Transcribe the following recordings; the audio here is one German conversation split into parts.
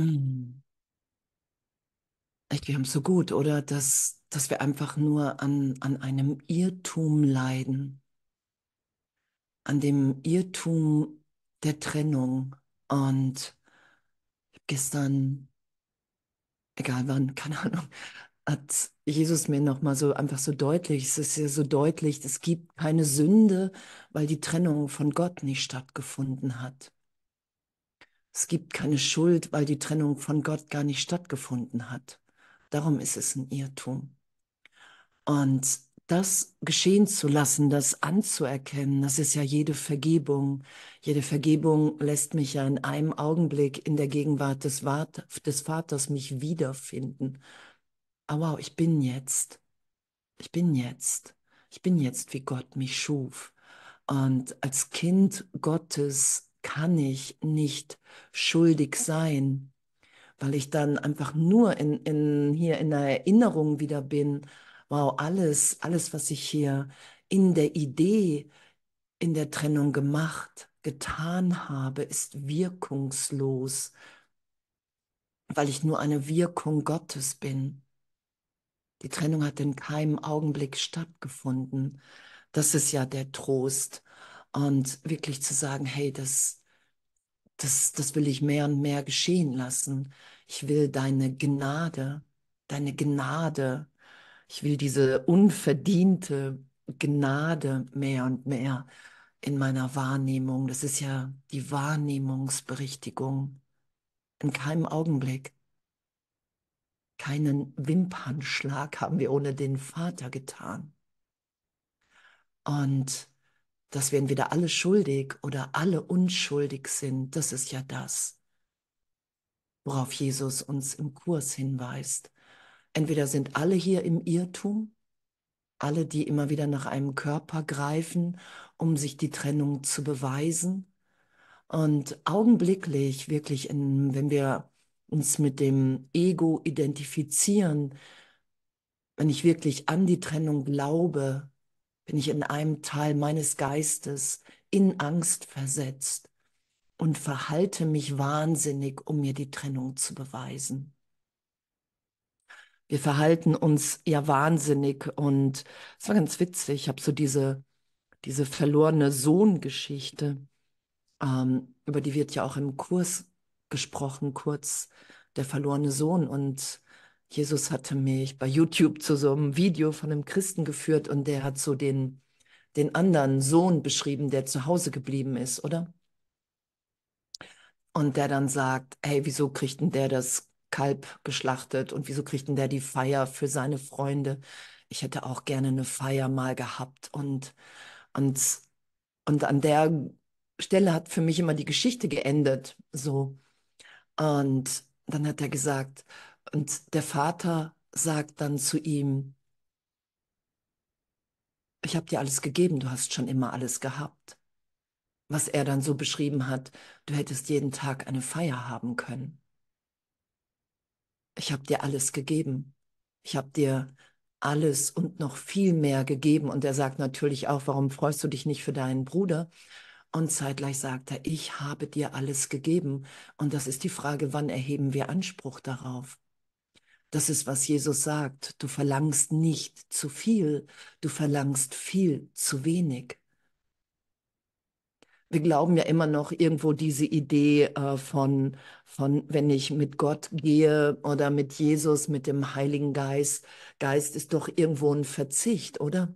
Mm. Echt, wir haben es so gut, oder? Dass, dass wir einfach nur an, an einem Irrtum leiden. An dem Irrtum der Trennung. Und gestern, egal wann, keine Ahnung, hat Jesus mir nochmal so einfach so deutlich, es ist ja so deutlich, es gibt keine Sünde, weil die Trennung von Gott nicht stattgefunden hat. Es gibt keine Schuld, weil die Trennung von Gott gar nicht stattgefunden hat. Darum ist es ein Irrtum. Und das geschehen zu lassen, das anzuerkennen, das ist ja jede Vergebung. Jede Vergebung lässt mich ja in einem Augenblick in der Gegenwart des, des Vaters mich wiederfinden. Oh wow, ich bin jetzt. Ich bin jetzt. Ich bin jetzt, wie Gott mich schuf. Und als Kind Gottes kann ich nicht schuldig sein, weil ich dann einfach nur in, in, hier in der Erinnerung wieder bin, wow, alles, alles, was ich hier in der Idee, in der Trennung gemacht, getan habe, ist wirkungslos, weil ich nur eine Wirkung Gottes bin. Die Trennung hat in keinem Augenblick stattgefunden. Das ist ja der Trost. Und wirklich zu sagen, hey, das, das, das will ich mehr und mehr geschehen lassen. Ich will deine Gnade, deine Gnade. Ich will diese unverdiente Gnade mehr und mehr in meiner Wahrnehmung. Das ist ja die Wahrnehmungsberichtigung. In keinem Augenblick. Keinen Wimpernschlag haben wir ohne den Vater getan. Und dass wir entweder alle schuldig oder alle unschuldig sind, das ist ja das, worauf Jesus uns im Kurs hinweist. Entweder sind alle hier im Irrtum, alle, die immer wieder nach einem Körper greifen, um sich die Trennung zu beweisen. Und augenblicklich, wirklich, in, wenn wir uns mit dem Ego identifizieren, wenn ich wirklich an die Trennung glaube, bin ich in einem Teil meines Geistes in Angst versetzt und verhalte mich wahnsinnig, um mir die Trennung zu beweisen. Wir verhalten uns ja wahnsinnig und es war ganz witzig. Ich habe so diese, diese verlorene Sohn-Geschichte, ähm, über die wird ja auch im Kurs gesprochen, kurz der verlorene Sohn. Und Jesus hatte mich bei YouTube zu so einem Video von einem Christen geführt und der hat so den, den anderen Sohn beschrieben, der zu Hause geblieben ist, oder? Und der dann sagt, hey, wieso kriegt denn der das Kalb geschlachtet und wieso kriegt denn der die Feier für seine Freunde? Ich hätte auch gerne eine Feier mal gehabt und, und, und an der Stelle hat für mich immer die Geschichte geendet, so. Und dann hat er gesagt, und der Vater sagt dann zu ihm, ich habe dir alles gegeben, du hast schon immer alles gehabt. Was er dann so beschrieben hat, du hättest jeden Tag eine Feier haben können. Ich habe dir alles gegeben. Ich habe dir alles und noch viel mehr gegeben. Und er sagt natürlich auch, warum freust du dich nicht für deinen Bruder? Und zeitgleich sagt er, ich habe dir alles gegeben. Und das ist die Frage, wann erheben wir Anspruch darauf? Das ist, was Jesus sagt. Du verlangst nicht zu viel, du verlangst viel zu wenig. Wir glauben ja immer noch irgendwo diese Idee äh, von, von, wenn ich mit Gott gehe oder mit Jesus, mit dem Heiligen Geist, Geist ist doch irgendwo ein Verzicht, oder?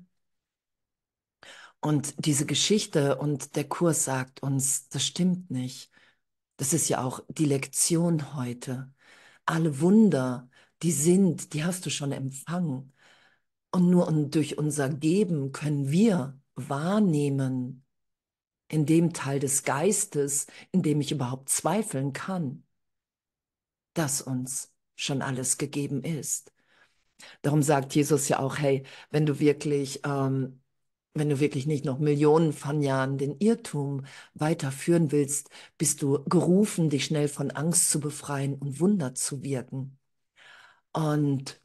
Und diese Geschichte und der Kurs sagt uns, das stimmt nicht. Das ist ja auch die Lektion heute. Alle Wunder, die sind, die hast du schon empfangen. Und nur durch unser Geben können wir wahrnehmen, in dem Teil des Geistes, in dem ich überhaupt zweifeln kann, dass uns schon alles gegeben ist. Darum sagt Jesus ja auch, hey, wenn du wirklich, ähm, wenn du wirklich nicht noch Millionen von Jahren den Irrtum weiterführen willst, bist du gerufen, dich schnell von Angst zu befreien und Wunder zu wirken. Und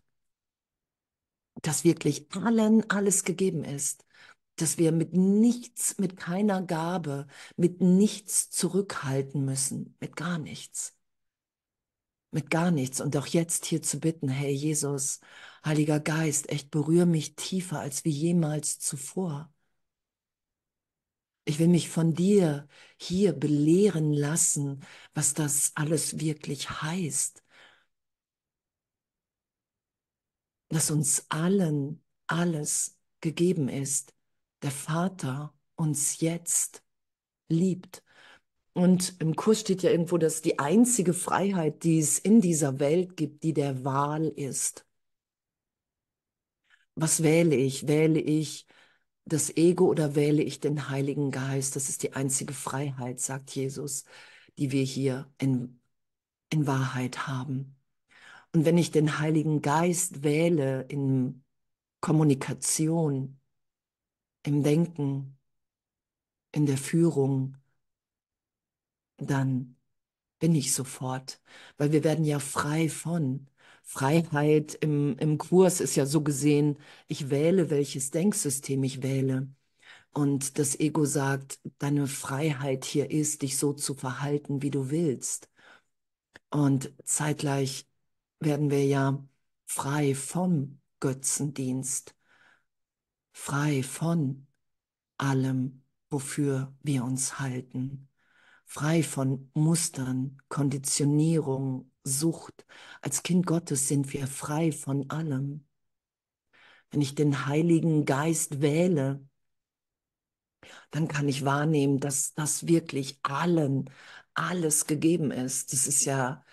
dass wirklich allen alles gegeben ist, dass wir mit nichts, mit keiner Gabe, mit nichts zurückhalten müssen, mit gar nichts. mit gar nichts und auch jetzt hier zu bitten, hey Jesus, Heiliger Geist, echt berühr mich tiefer als wie jemals zuvor. Ich will mich von dir hier belehren lassen, was das alles wirklich heißt. Dass uns allen alles gegeben ist. Der Vater uns jetzt liebt. Und im Kurs steht ja irgendwo, dass die einzige Freiheit, die es in dieser Welt gibt, die der Wahl ist. Was wähle ich? Wähle ich das Ego oder wähle ich den Heiligen Geist? Das ist die einzige Freiheit, sagt Jesus, die wir hier in, in Wahrheit haben. Und wenn ich den Heiligen Geist wähle in Kommunikation, im Denken, in der Führung, dann bin ich sofort, weil wir werden ja frei von. Freiheit im, im Kurs ist ja so gesehen, ich wähle, welches Denksystem ich wähle. Und das Ego sagt, deine Freiheit hier ist, dich so zu verhalten, wie du willst. Und zeitgleich werden wir ja frei vom Götzendienst, frei von allem, wofür wir uns halten frei von Mustern, Konditionierung, Sucht. Als Kind Gottes sind wir frei von allem. Wenn ich den Heiligen Geist wähle, dann kann ich wahrnehmen, dass das wirklich allen, alles gegeben ist. Das ist ja,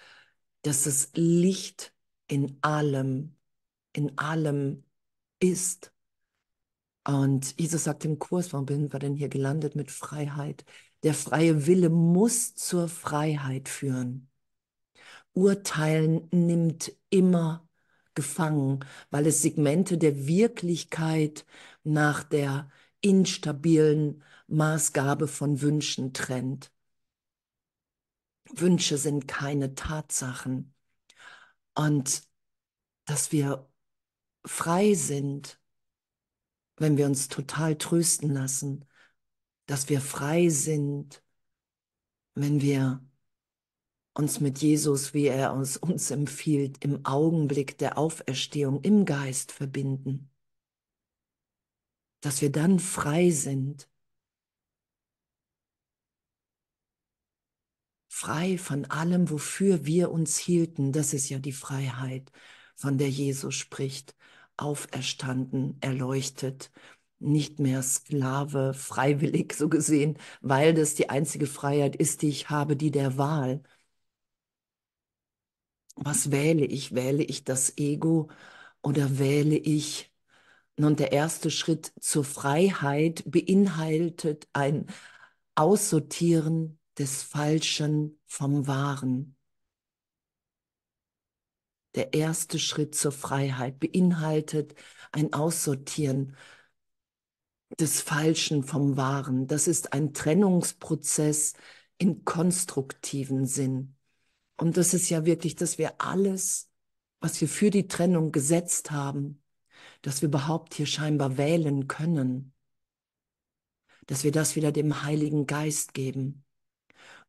dass das Licht in allem, in allem ist. Und Jesus sagt im Kurs, warum sind wir denn hier gelandet mit Freiheit? Der freie Wille muss zur Freiheit führen. Urteilen nimmt immer gefangen, weil es Segmente der Wirklichkeit nach der instabilen Maßgabe von Wünschen trennt. Wünsche sind keine Tatsachen. Und dass wir frei sind, wenn wir uns total trösten lassen, dass wir frei sind, wenn wir uns mit Jesus, wie er uns, uns empfiehlt, im Augenblick der Auferstehung im Geist verbinden. Dass wir dann frei sind. Frei von allem, wofür wir uns hielten. Das ist ja die Freiheit, von der Jesus spricht. Auferstanden, erleuchtet, nicht mehr Sklave, freiwillig so gesehen, weil das die einzige Freiheit ist, die ich habe, die der Wahl. Was wähle ich? Wähle ich das Ego oder wähle ich? Nun, der erste Schritt zur Freiheit beinhaltet ein Aussortieren des Falschen vom Wahren. Der erste Schritt zur Freiheit beinhaltet ein Aussortieren des Falschen vom Wahren. Das ist ein Trennungsprozess im konstruktiven Sinn. Und das ist ja wirklich, dass wir alles, was wir für die Trennung gesetzt haben, dass wir überhaupt hier scheinbar wählen können, dass wir das wieder dem Heiligen Geist geben.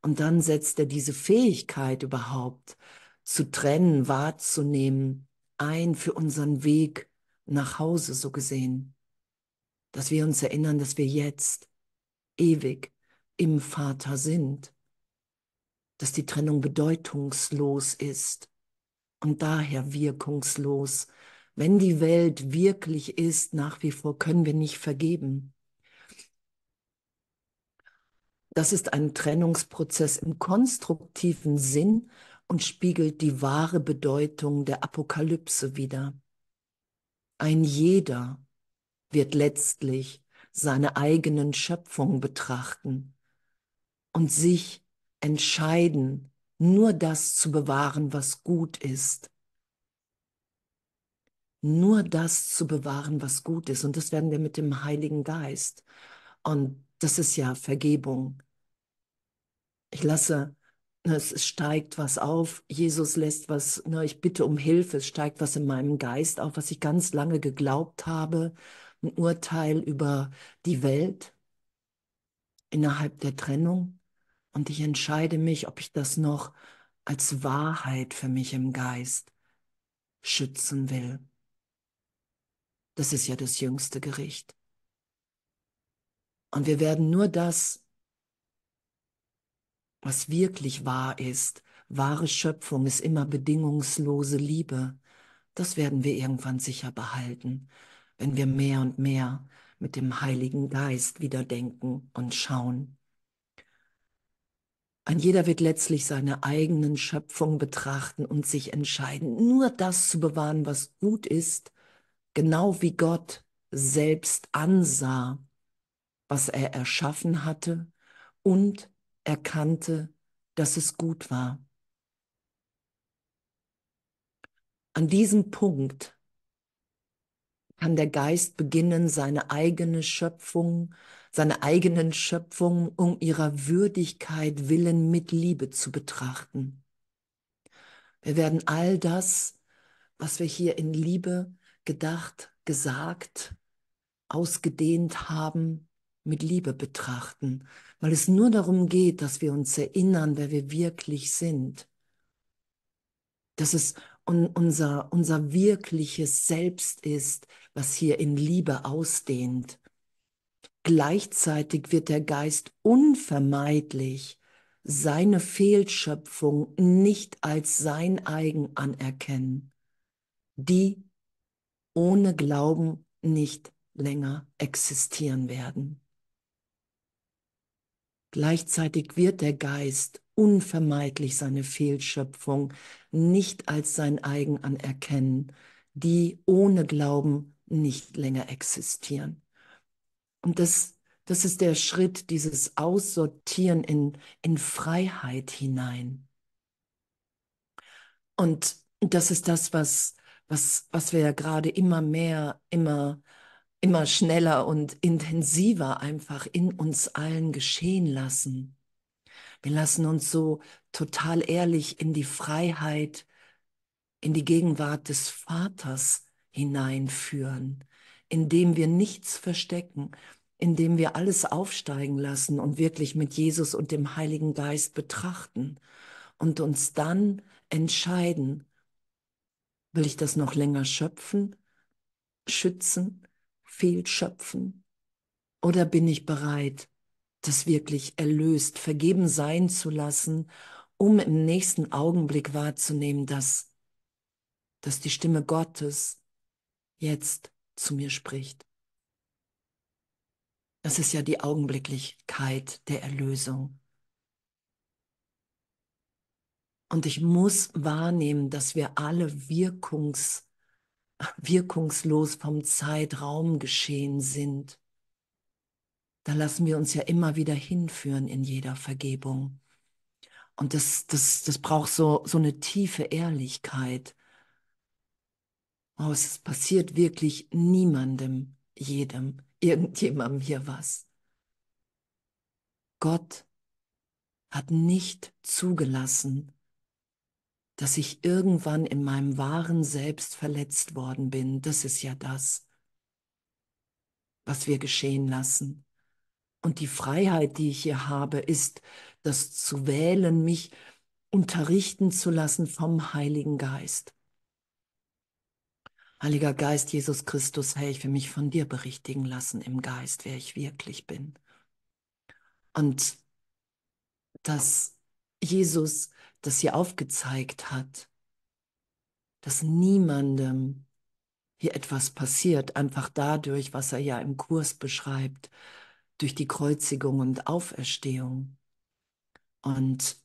Und dann setzt er diese Fähigkeit überhaupt zu trennen, wahrzunehmen, ein für unseren Weg nach Hause so gesehen dass wir uns erinnern, dass wir jetzt ewig im Vater sind, dass die Trennung bedeutungslos ist und daher wirkungslos. Wenn die Welt wirklich ist, nach wie vor können wir nicht vergeben. Das ist ein Trennungsprozess im konstruktiven Sinn und spiegelt die wahre Bedeutung der Apokalypse wider. Ein jeder wird letztlich seine eigenen Schöpfung betrachten und sich entscheiden, nur das zu bewahren, was gut ist. Nur das zu bewahren, was gut ist. Und das werden wir mit dem Heiligen Geist. Und das ist ja Vergebung. Ich lasse Ne, es steigt was auf, Jesus lässt was, ne, ich bitte um Hilfe, es steigt was in meinem Geist auf, was ich ganz lange geglaubt habe, ein Urteil über die Welt innerhalb der Trennung. Und ich entscheide mich, ob ich das noch als Wahrheit für mich im Geist schützen will. Das ist ja das jüngste Gericht. Und wir werden nur das, was wirklich wahr ist, wahre Schöpfung ist immer bedingungslose Liebe. Das werden wir irgendwann sicher behalten, wenn wir mehr und mehr mit dem Heiligen Geist wieder denken und schauen. Ein jeder wird letztlich seine eigenen Schöpfung betrachten und sich entscheiden, nur das zu bewahren, was gut ist, genau wie Gott selbst ansah, was er erschaffen hatte und erkannte, dass es gut war. An diesem Punkt kann der Geist beginnen, seine eigene Schöpfung, seine eigenen Schöpfung um ihrer Würdigkeit willen mit Liebe zu betrachten. Wir werden all das, was wir hier in Liebe gedacht, gesagt, ausgedehnt haben, mit Liebe betrachten, weil es nur darum geht, dass wir uns erinnern, wer wir wirklich sind. Dass es unser, unser wirkliches Selbst ist, was hier in Liebe ausdehnt. Gleichzeitig wird der Geist unvermeidlich seine Fehlschöpfung nicht als sein eigen anerkennen, die ohne Glauben nicht länger existieren werden. Gleichzeitig wird der Geist unvermeidlich seine Fehlschöpfung nicht als sein eigen anerkennen, die ohne Glauben nicht länger existieren. Und das, das ist der Schritt, dieses Aussortieren in, in Freiheit hinein. Und das ist das, was, was, was wir ja gerade immer mehr, immer, immer schneller und intensiver einfach in uns allen geschehen lassen. Wir lassen uns so total ehrlich in die Freiheit, in die Gegenwart des Vaters hineinführen, indem wir nichts verstecken, indem wir alles aufsteigen lassen und wirklich mit Jesus und dem Heiligen Geist betrachten und uns dann entscheiden, will ich das noch länger schöpfen, schützen, fehlschöpfen oder bin ich bereit, das wirklich erlöst, vergeben sein zu lassen, um im nächsten Augenblick wahrzunehmen, dass, dass die Stimme Gottes jetzt zu mir spricht. Das ist ja die Augenblicklichkeit der Erlösung. Und ich muss wahrnehmen, dass wir alle wirkungs, wirkungslos vom Zeitraum geschehen sind da lassen wir uns ja immer wieder hinführen in jeder Vergebung. Und das, das, das braucht so, so eine tiefe Ehrlichkeit. Oh, es passiert wirklich niemandem, jedem, irgendjemandem hier was. Gott hat nicht zugelassen, dass ich irgendwann in meinem wahren Selbst verletzt worden bin. Das ist ja das, was wir geschehen lassen. Und die Freiheit, die ich hier habe, ist, das zu wählen, mich unterrichten zu lassen vom Heiligen Geist. Heiliger Geist, Jesus Christus, hey, ich will mich von dir berichtigen lassen im Geist, wer ich wirklich bin. Und dass Jesus das hier aufgezeigt hat, dass niemandem hier etwas passiert, einfach dadurch, was er ja im Kurs beschreibt, durch die Kreuzigung und Auferstehung. Und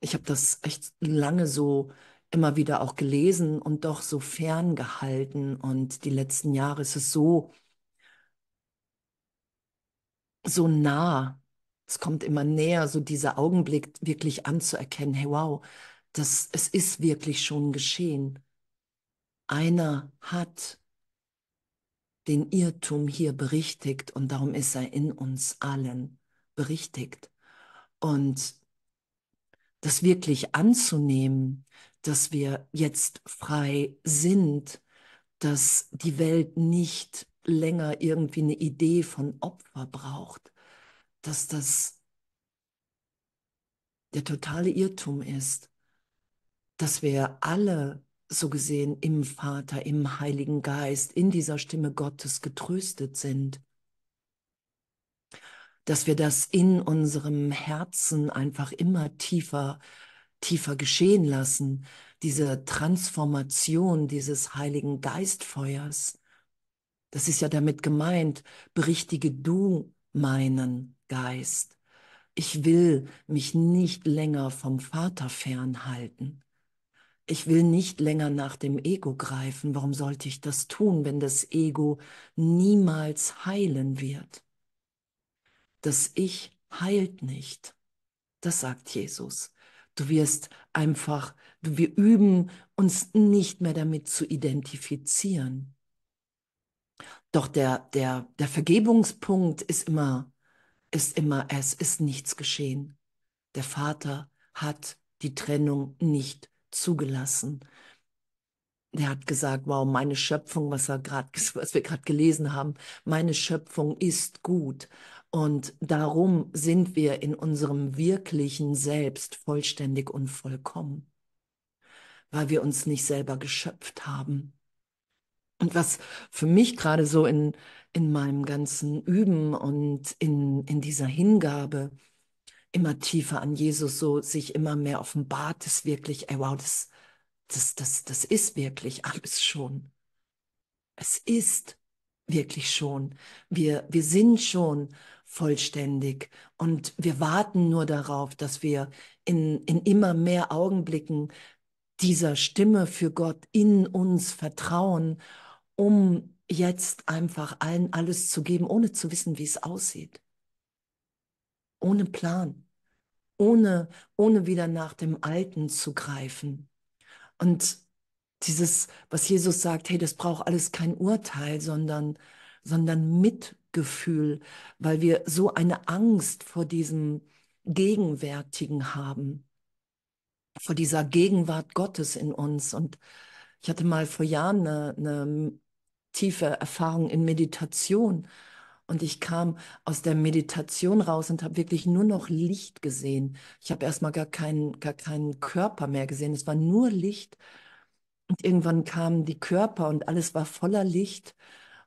ich habe das echt lange so immer wieder auch gelesen und doch so ferngehalten. Und die letzten Jahre ist es so, so nah. Es kommt immer näher, so dieser Augenblick wirklich anzuerkennen, hey wow, das, es ist wirklich schon geschehen. Einer hat den Irrtum hier berichtigt und darum ist er in uns allen berichtigt. Und das wirklich anzunehmen, dass wir jetzt frei sind, dass die Welt nicht länger irgendwie eine Idee von Opfer braucht, dass das der totale Irrtum ist, dass wir alle so gesehen im Vater, im Heiligen Geist, in dieser Stimme Gottes getröstet sind. Dass wir das in unserem Herzen einfach immer tiefer, tiefer geschehen lassen. Diese Transformation dieses Heiligen Geistfeuers. Das ist ja damit gemeint, berichtige du meinen Geist. Ich will mich nicht länger vom Vater fernhalten. Ich will nicht länger nach dem Ego greifen. Warum sollte ich das tun, wenn das Ego niemals heilen wird? Das Ich heilt nicht. Das sagt Jesus. Du wirst einfach, wir üben uns nicht mehr damit zu identifizieren. Doch der, der, der Vergebungspunkt ist immer, ist immer, es ist nichts geschehen. Der Vater hat die Trennung nicht zugelassen. Der hat gesagt, wow, meine Schöpfung, was, er grad, was wir gerade gelesen haben, meine Schöpfung ist gut. Und darum sind wir in unserem wirklichen Selbst vollständig und vollkommen, weil wir uns nicht selber geschöpft haben. Und was für mich gerade so in, in meinem ganzen Üben und in, in dieser Hingabe immer tiefer an Jesus so sich immer mehr offenbart, ist wirklich, ey, wow, das, das, das, das ist wirklich alles schon. Es ist wirklich schon. Wir, wir sind schon vollständig und wir warten nur darauf, dass wir in, in immer mehr Augenblicken dieser Stimme für Gott in uns vertrauen, um jetzt einfach allen alles zu geben, ohne zu wissen, wie es aussieht ohne Plan, ohne, ohne wieder nach dem Alten zu greifen. Und dieses, was Jesus sagt, hey, das braucht alles kein Urteil, sondern, sondern Mitgefühl, weil wir so eine Angst vor diesem Gegenwärtigen haben, vor dieser Gegenwart Gottes in uns. Und ich hatte mal vor Jahren eine, eine tiefe Erfahrung in Meditation und ich kam aus der Meditation raus und habe wirklich nur noch Licht gesehen. Ich habe erstmal gar keinen, gar keinen Körper mehr gesehen. Es war nur Licht. Und irgendwann kamen die Körper und alles war voller Licht.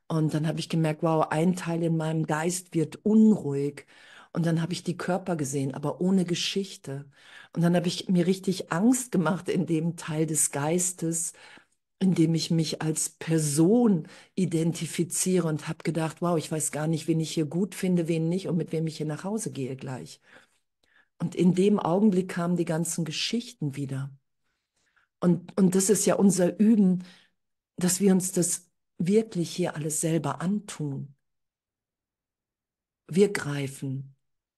Und dann habe ich gemerkt, wow, ein Teil in meinem Geist wird unruhig. Und dann habe ich die Körper gesehen, aber ohne Geschichte. Und dann habe ich mir richtig Angst gemacht in dem Teil des Geistes, indem ich mich als Person identifiziere und habe gedacht, wow, ich weiß gar nicht, wen ich hier gut finde, wen nicht und mit wem ich hier nach Hause gehe gleich. Und in dem Augenblick kamen die ganzen Geschichten wieder. Und, und das ist ja unser Üben, dass wir uns das wirklich hier alles selber antun. Wir greifen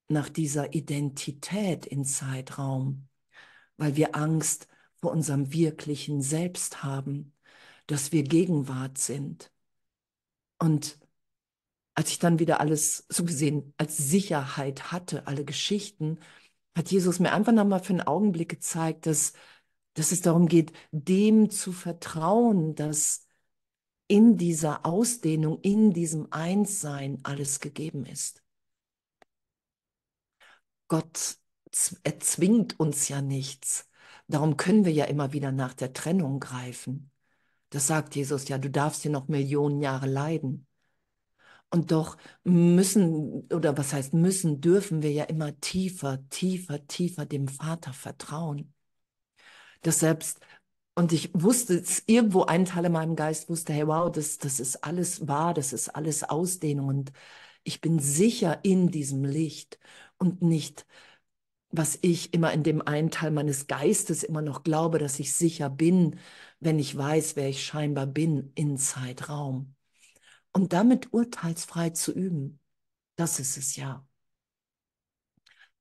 nach dieser Identität in Zeitraum, weil wir Angst vor unserem wirklichen Selbst haben dass wir Gegenwart sind. Und als ich dann wieder alles so gesehen als Sicherheit hatte, alle Geschichten, hat Jesus mir einfach nochmal für einen Augenblick gezeigt, dass, dass es darum geht, dem zu vertrauen, dass in dieser Ausdehnung, in diesem Einssein alles gegeben ist. Gott erzwingt uns ja nichts. Darum können wir ja immer wieder nach der Trennung greifen. Das sagt Jesus ja, du darfst hier noch Millionen Jahre leiden. Und doch müssen, oder was heißt müssen, dürfen wir ja immer tiefer, tiefer, tiefer dem Vater vertrauen. Das selbst, und ich wusste, irgendwo ein Teil in meinem Geist wusste, hey, wow, das, das ist alles wahr, das ist alles Ausdehnung und ich bin sicher in diesem Licht und nicht was ich immer in dem einen Teil meines Geistes immer noch glaube, dass ich sicher bin, wenn ich weiß, wer ich scheinbar bin in Zeitraum. Und damit urteilsfrei zu üben, das ist es ja.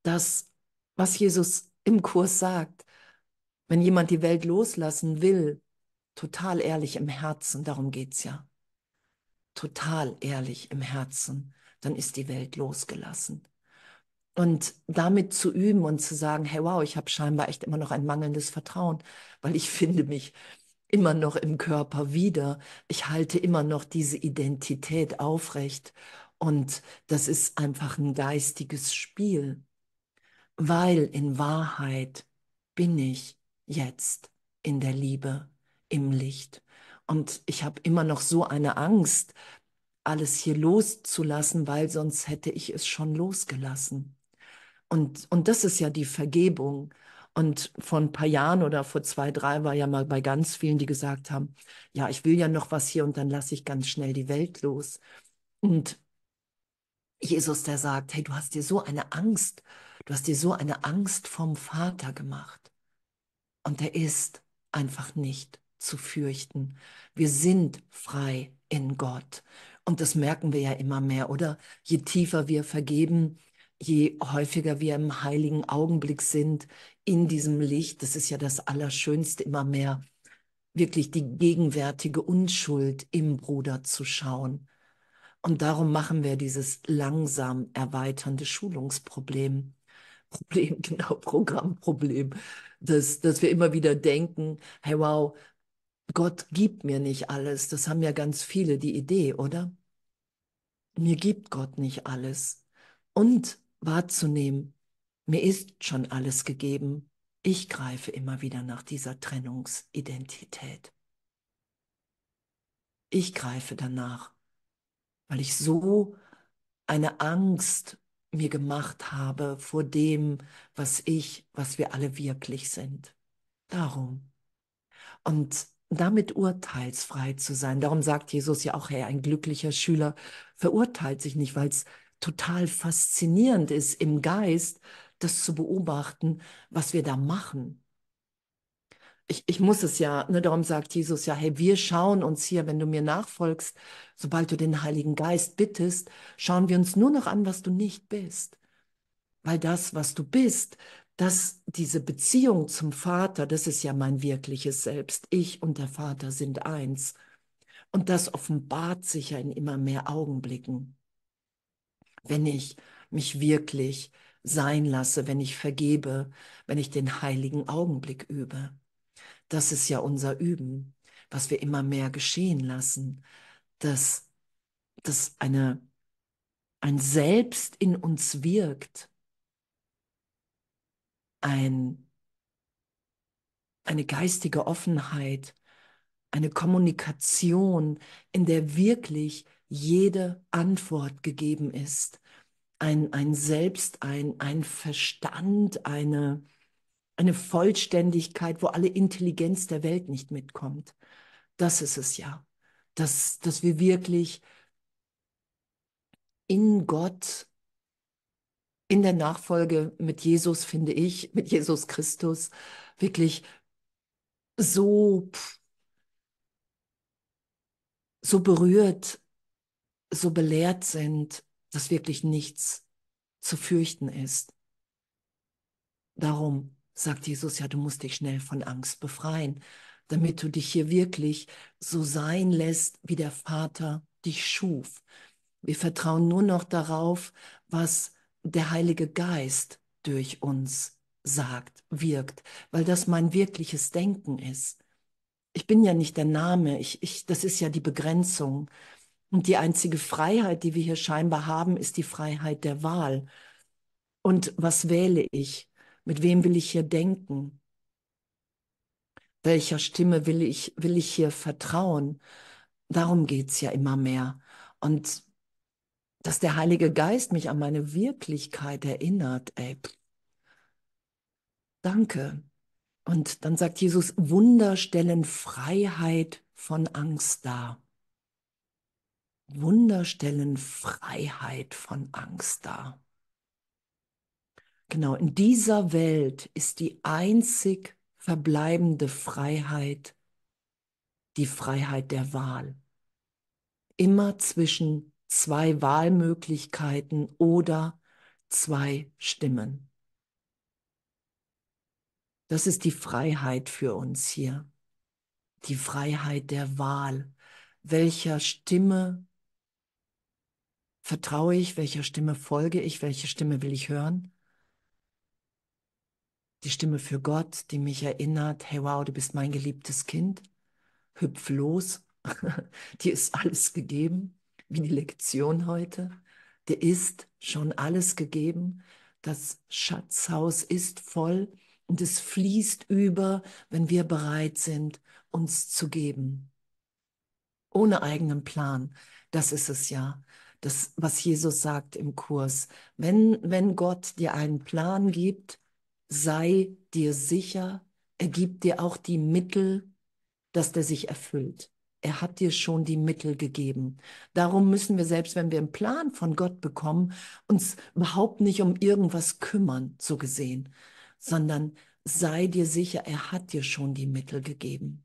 Das, was Jesus im Kurs sagt, wenn jemand die Welt loslassen will, total ehrlich im Herzen, darum geht es ja. Total ehrlich im Herzen, dann ist die Welt losgelassen. Und damit zu üben und zu sagen, hey wow, ich habe scheinbar echt immer noch ein mangelndes Vertrauen, weil ich finde mich immer noch im Körper wieder. Ich halte immer noch diese Identität aufrecht. Und das ist einfach ein geistiges Spiel. weil in Wahrheit bin ich jetzt in der Liebe, im Licht. Und ich habe immer noch so eine Angst, alles hier loszulassen, weil sonst hätte ich es schon losgelassen. Und, und das ist ja die Vergebung. Und vor ein paar Jahren oder vor zwei, drei war ja mal bei ganz vielen, die gesagt haben, ja, ich will ja noch was hier und dann lasse ich ganz schnell die Welt los. Und Jesus, der sagt, hey, du hast dir so eine Angst, du hast dir so eine Angst vom Vater gemacht. Und er ist einfach nicht zu fürchten. Wir sind frei in Gott. Und das merken wir ja immer mehr, oder? Je tiefer wir vergeben, je häufiger wir im heiligen Augenblick sind, in diesem Licht, das ist ja das Allerschönste, immer mehr wirklich die gegenwärtige Unschuld im Bruder zu schauen. Und darum machen wir dieses langsam erweiternde Schulungsproblem. Problem, genau, Programmproblem, dass, dass wir immer wieder denken, hey wow, Gott gibt mir nicht alles. Das haben ja ganz viele die Idee, oder? Mir gibt Gott nicht alles. Und wahrzunehmen, mir ist schon alles gegeben. Ich greife immer wieder nach dieser Trennungsidentität. Ich greife danach, weil ich so eine Angst mir gemacht habe vor dem, was ich, was wir alle wirklich sind. Darum. Und damit urteilsfrei zu sein. Darum sagt Jesus ja auch, hey, ein glücklicher Schüler verurteilt sich nicht, weil es total faszinierend ist im Geist, das zu beobachten, was wir da machen. Ich, ich muss es ja, ne, darum sagt Jesus ja, hey, wir schauen uns hier, wenn du mir nachfolgst, sobald du den Heiligen Geist bittest, schauen wir uns nur noch an, was du nicht bist. Weil das, was du bist, dass diese Beziehung zum Vater, das ist ja mein wirkliches Selbst. Ich und der Vater sind eins. Und das offenbart sich ja in immer mehr Augenblicken. Wenn ich mich wirklich sein lasse, wenn ich vergebe, wenn ich den heiligen Augenblick übe. Das ist ja unser Üben, was wir immer mehr geschehen lassen, dass, dass eine, ein Selbst in uns wirkt, ein, eine geistige Offenheit, eine Kommunikation, in der wirklich jede Antwort gegeben ist. Ein, ein Selbst, ein, ein Verstand, eine, eine Vollständigkeit, wo alle Intelligenz der Welt nicht mitkommt. Das ist es ja, dass, dass wir wirklich in Gott in der Nachfolge mit Jesus, finde ich, mit Jesus Christus, wirklich so, so berührt, so belehrt sind, dass wirklich nichts zu fürchten ist. Darum sagt Jesus ja, du musst dich schnell von Angst befreien, damit du dich hier wirklich so sein lässt, wie der Vater dich schuf. Wir vertrauen nur noch darauf, was der Heilige Geist durch uns sagt, wirkt, weil das mein wirkliches Denken ist. Ich bin ja nicht der Name, ich, ich, das ist ja die Begrenzung. Und die einzige Freiheit, die wir hier scheinbar haben, ist die Freiheit der Wahl. Und was wähle ich? Mit wem will ich hier denken? Welcher Stimme will ich, will ich hier vertrauen? Darum geht es ja immer mehr. Und dass der Heilige Geist mich an meine Wirklichkeit erinnert. Ey, danke. Und dann sagt Jesus, Wunder stellen Freiheit von Angst dar. Wunder stellen Freiheit von Angst dar. Genau, in dieser Welt ist die einzig verbleibende Freiheit die Freiheit der Wahl. Immer zwischen zwei Wahlmöglichkeiten oder zwei Stimmen. Das ist die Freiheit für uns hier. Die Freiheit der Wahl. Welcher Stimme vertraue ich? Welcher Stimme folge ich? Welche Stimme will ich hören? Die Stimme für Gott, die mich erinnert, hey wow, du bist mein geliebtes Kind. Hüpf los. Dir ist alles gegeben wie die Lektion heute. Dir ist schon alles gegeben. das Schatzhaus ist voll und es fließt über, wenn wir bereit sind, uns zu geben. Ohne eigenen Plan. Das ist es ja. Das, was Jesus sagt im Kurs. Wenn, wenn Gott dir einen Plan gibt, sei dir sicher, er gibt dir auch die Mittel, dass der sich erfüllt. Er hat dir schon die Mittel gegeben. Darum müssen wir, selbst wenn wir einen Plan von Gott bekommen, uns überhaupt nicht um irgendwas kümmern, so gesehen, sondern sei dir sicher, er hat dir schon die Mittel gegeben.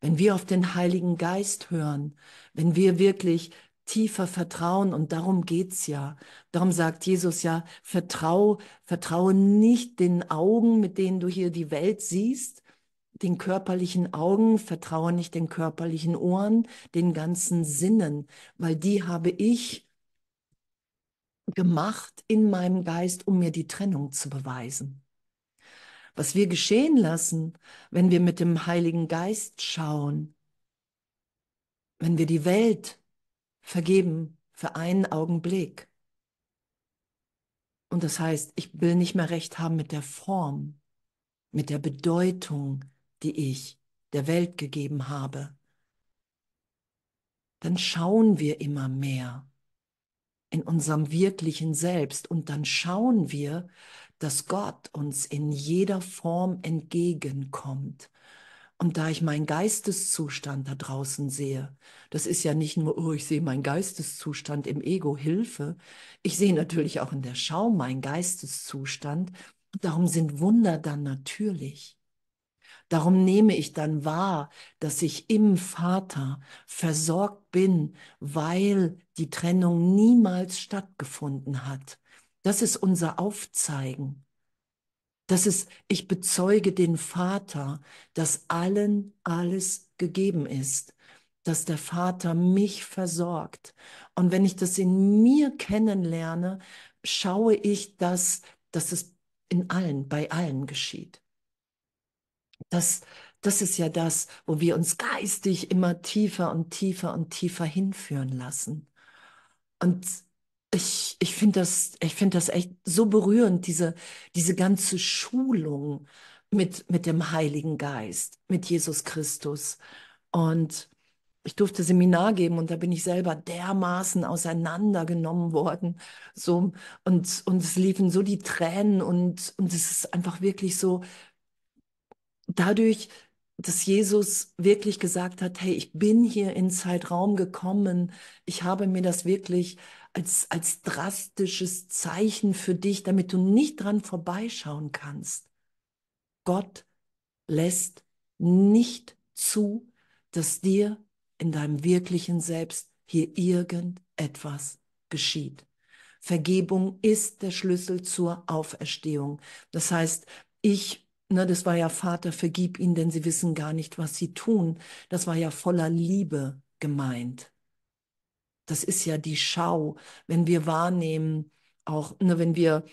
Wenn wir auf den Heiligen Geist hören, wenn wir wirklich tiefer vertrauen, und darum geht's ja, darum sagt Jesus ja, vertrau, vertraue nicht den Augen, mit denen du hier die Welt siehst, den körperlichen Augen, vertraue nicht den körperlichen Ohren, den ganzen Sinnen, weil die habe ich gemacht in meinem Geist, um mir die Trennung zu beweisen. Was wir geschehen lassen, wenn wir mit dem Heiligen Geist schauen, wenn wir die Welt vergeben für einen Augenblick. Und das heißt, ich will nicht mehr recht haben mit der Form, mit der Bedeutung, die ich der Welt gegeben habe. Dann schauen wir immer mehr in unserem wirklichen Selbst und dann schauen wir, dass Gott uns in jeder Form entgegenkommt. Und da ich meinen Geisteszustand da draußen sehe, das ist ja nicht nur, oh, ich sehe meinen Geisteszustand im Ego, Hilfe. Ich sehe natürlich auch in der Schau meinen Geisteszustand. Darum sind Wunder dann natürlich. Darum nehme ich dann wahr, dass ich im Vater versorgt bin, weil die Trennung niemals stattgefunden hat. Das ist unser Aufzeigen. Das ist, ich bezeuge den Vater, dass allen alles gegeben ist, dass der Vater mich versorgt. Und wenn ich das in mir kennenlerne, schaue ich, dass, dass es in allen, bei allen geschieht. Das, das ist ja das, wo wir uns geistig immer tiefer und tiefer und tiefer hinführen lassen. Und ich, ich finde das, ich finde das echt so berührend, diese, diese ganze Schulung mit, mit dem Heiligen Geist, mit Jesus Christus. Und ich durfte Seminar geben und da bin ich selber dermaßen auseinandergenommen worden. So, und, und es liefen so die Tränen und, und es ist einfach wirklich so, dadurch, dass Jesus wirklich gesagt hat, hey, ich bin hier in Zeitraum gekommen, ich habe mir das wirklich als, als drastisches Zeichen für dich, damit du nicht dran vorbeischauen kannst. Gott lässt nicht zu, dass dir in deinem wirklichen Selbst hier irgendetwas geschieht. Vergebung ist der Schlüssel zur Auferstehung. Das heißt, ich Ne, das war ja Vater, vergib ihnen, denn sie wissen gar nicht, was sie tun. Das war ja voller Liebe gemeint. Das ist ja die Schau, wenn wir wahrnehmen, auch ne, wenn wir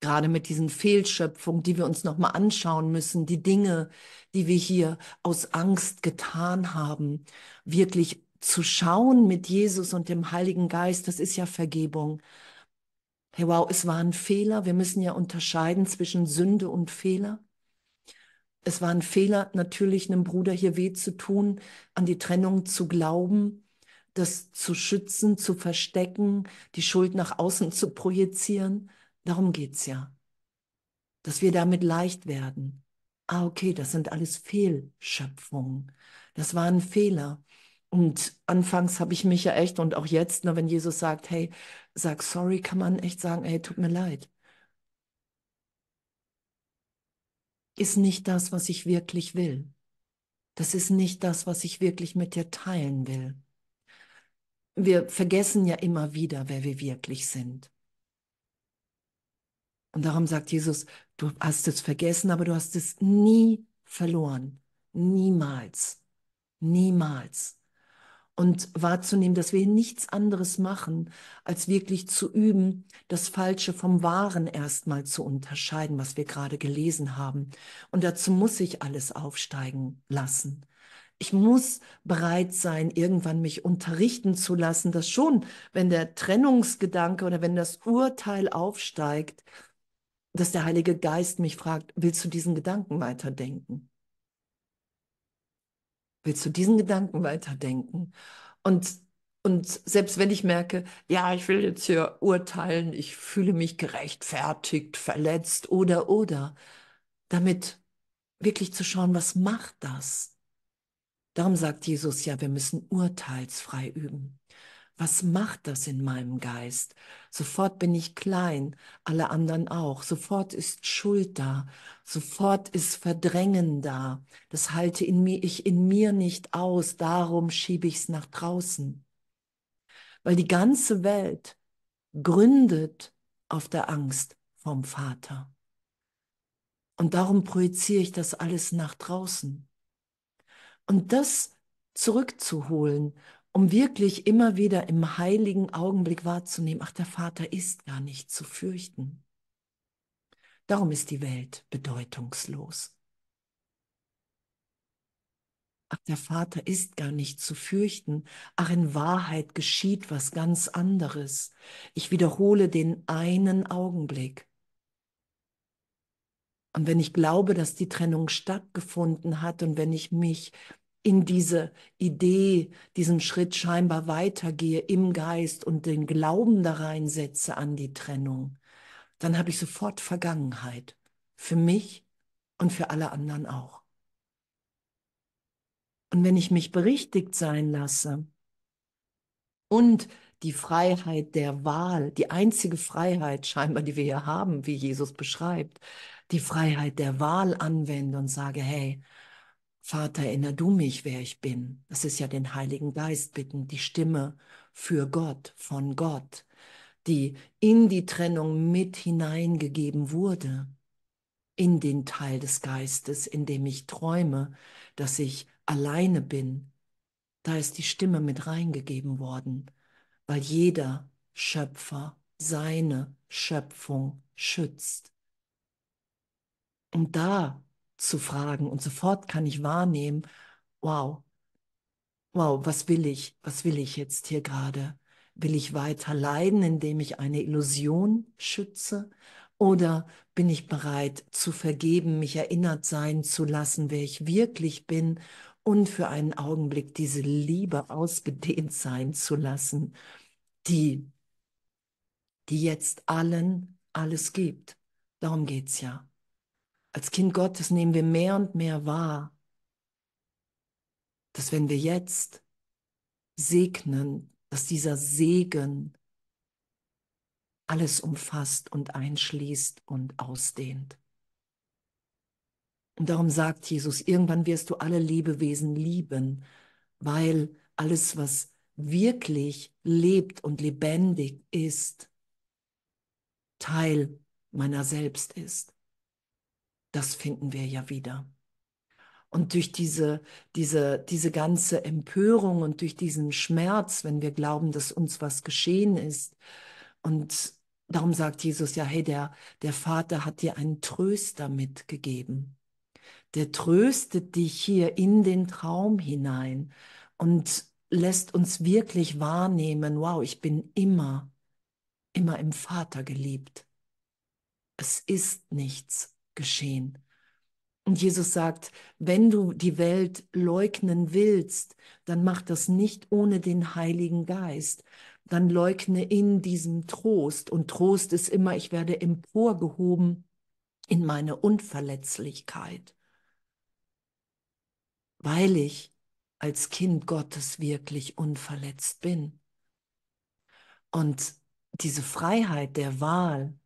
gerade mit diesen Fehlschöpfungen, die wir uns nochmal anschauen müssen, die Dinge, die wir hier aus Angst getan haben, wirklich zu schauen mit Jesus und dem Heiligen Geist, das ist ja Vergebung. Hey, wow, es war ein Fehler. Wir müssen ja unterscheiden zwischen Sünde und Fehler. Es war ein Fehler, natürlich einem Bruder hier weh zu tun, an die Trennung zu glauben, das zu schützen, zu verstecken, die Schuld nach außen zu projizieren. Darum geht's ja. Dass wir damit leicht werden. Ah, okay, das sind alles Fehlschöpfungen. Das war ein Fehler. Und anfangs habe ich mich ja echt und auch jetzt, ne, wenn Jesus sagt, hey, sag sorry, kann man echt sagen, hey, tut mir leid. Ist nicht das, was ich wirklich will. Das ist nicht das, was ich wirklich mit dir teilen will. Wir vergessen ja immer wieder, wer wir wirklich sind. Und darum sagt Jesus, du hast es vergessen, aber du hast es nie verloren. Niemals. Niemals und wahrzunehmen, dass wir nichts anderes machen, als wirklich zu üben, das Falsche vom Wahren erstmal zu unterscheiden, was wir gerade gelesen haben. Und dazu muss ich alles aufsteigen lassen. Ich muss bereit sein, irgendwann mich unterrichten zu lassen, dass schon, wenn der Trennungsgedanke oder wenn das Urteil aufsteigt, dass der Heilige Geist mich fragt, willst du diesen Gedanken weiterdenken? Willst du diesen Gedanken weiterdenken? Und, und selbst wenn ich merke, ja, ich will jetzt hier urteilen, ich fühle mich gerechtfertigt, verletzt oder, oder, damit wirklich zu schauen, was macht das? Darum sagt Jesus ja, wir müssen urteilsfrei üben. Was macht das in meinem Geist? Sofort bin ich klein, alle anderen auch. Sofort ist Schuld da. Sofort ist Verdrängen da. Das halte in mir, ich in mir nicht aus. Darum schiebe ich es nach draußen. Weil die ganze Welt gründet auf der Angst vom Vater. Und darum projiziere ich das alles nach draußen. Und das zurückzuholen, um wirklich immer wieder im heiligen Augenblick wahrzunehmen, ach, der Vater ist gar nicht zu fürchten. Darum ist die Welt bedeutungslos. Ach, der Vater ist gar nicht zu fürchten. Ach, in Wahrheit geschieht was ganz anderes. Ich wiederhole den einen Augenblick. Und wenn ich glaube, dass die Trennung stattgefunden hat und wenn ich mich in diese Idee, diesen Schritt scheinbar weitergehe im Geist und den Glauben da reinsetze an die Trennung, dann habe ich sofort Vergangenheit. Für mich und für alle anderen auch. Und wenn ich mich berichtigt sein lasse und die Freiheit der Wahl, die einzige Freiheit scheinbar, die wir hier haben, wie Jesus beschreibt, die Freiheit der Wahl anwende und sage, hey, Vater, erinner du mich, wer ich bin. Das ist ja den Heiligen Geist bitten, die Stimme für Gott, von Gott, die in die Trennung mit hineingegeben wurde, in den Teil des Geistes, in dem ich träume, dass ich alleine bin. Da ist die Stimme mit reingegeben worden, weil jeder Schöpfer seine Schöpfung schützt. Und da zu fragen und sofort kann ich wahrnehmen, wow, wow, was will ich, was will ich jetzt hier gerade? Will ich weiter leiden, indem ich eine Illusion schütze? Oder bin ich bereit zu vergeben, mich erinnert sein zu lassen, wer ich wirklich bin und für einen Augenblick diese Liebe ausgedehnt sein zu lassen, die, die jetzt allen alles gibt. Darum geht's ja. Als Kind Gottes nehmen wir mehr und mehr wahr, dass wenn wir jetzt segnen, dass dieser Segen alles umfasst und einschließt und ausdehnt. Und darum sagt Jesus, irgendwann wirst du alle Lebewesen lieben, weil alles, was wirklich lebt und lebendig ist, Teil meiner selbst ist das finden wir ja wieder. Und durch diese, diese, diese ganze Empörung und durch diesen Schmerz, wenn wir glauben, dass uns was geschehen ist. Und darum sagt Jesus ja, hey, der, der Vater hat dir einen Tröster mitgegeben. Der tröstet dich hier in den Traum hinein und lässt uns wirklich wahrnehmen, wow, ich bin immer, immer im Vater geliebt. Es ist nichts geschehen. Und Jesus sagt, wenn du die Welt leugnen willst, dann mach das nicht ohne den Heiligen Geist. Dann leugne in diesem Trost. Und Trost ist immer, ich werde emporgehoben in meine Unverletzlichkeit, weil ich als Kind Gottes wirklich unverletzt bin. Und diese Freiheit der Wahl,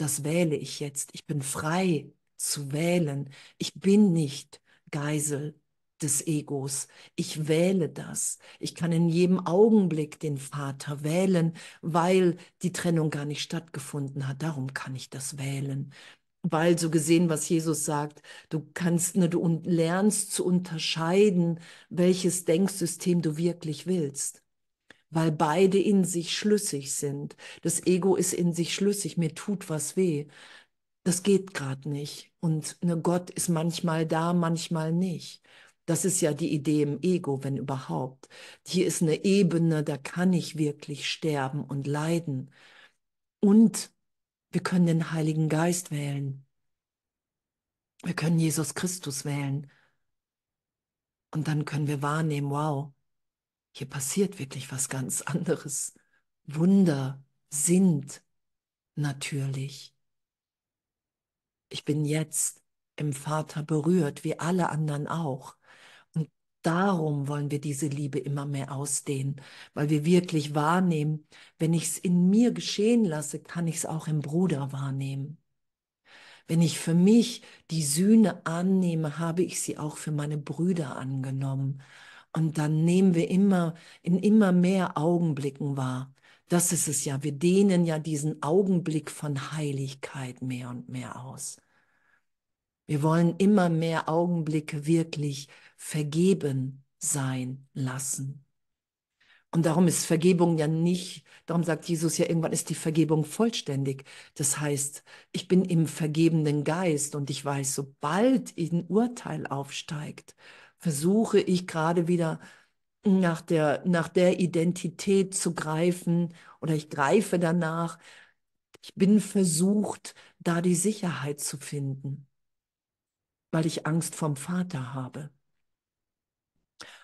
das wähle ich jetzt. Ich bin frei zu wählen. Ich bin nicht Geisel des Egos. Ich wähle das. Ich kann in jedem Augenblick den Vater wählen, weil die Trennung gar nicht stattgefunden hat. Darum kann ich das wählen. Weil so gesehen, was Jesus sagt, du kannst, ne, du lernst zu unterscheiden, welches Denksystem du wirklich willst weil beide in sich schlüssig sind. Das Ego ist in sich schlüssig, mir tut was weh. Das geht gerade nicht. Und ne, Gott ist manchmal da, manchmal nicht. Das ist ja die Idee im Ego, wenn überhaupt. Hier ist eine Ebene, da kann ich wirklich sterben und leiden. Und wir können den Heiligen Geist wählen. Wir können Jesus Christus wählen. Und dann können wir wahrnehmen, wow, hier passiert wirklich was ganz anderes. Wunder sind natürlich. Ich bin jetzt im Vater berührt, wie alle anderen auch. Und darum wollen wir diese Liebe immer mehr ausdehnen, weil wir wirklich wahrnehmen, wenn ich es in mir geschehen lasse, kann ich es auch im Bruder wahrnehmen. Wenn ich für mich die Sühne annehme, habe ich sie auch für meine Brüder angenommen. Und dann nehmen wir immer in immer mehr Augenblicken wahr. Das ist es ja. Wir dehnen ja diesen Augenblick von Heiligkeit mehr und mehr aus. Wir wollen immer mehr Augenblicke wirklich vergeben sein lassen. Und darum ist Vergebung ja nicht, darum sagt Jesus ja, irgendwann ist die Vergebung vollständig. Das heißt, ich bin im vergebenden Geist und ich weiß, sobald ein Urteil aufsteigt, versuche ich gerade wieder nach der, nach der Identität zu greifen oder ich greife danach. Ich bin versucht, da die Sicherheit zu finden, weil ich Angst vom Vater habe.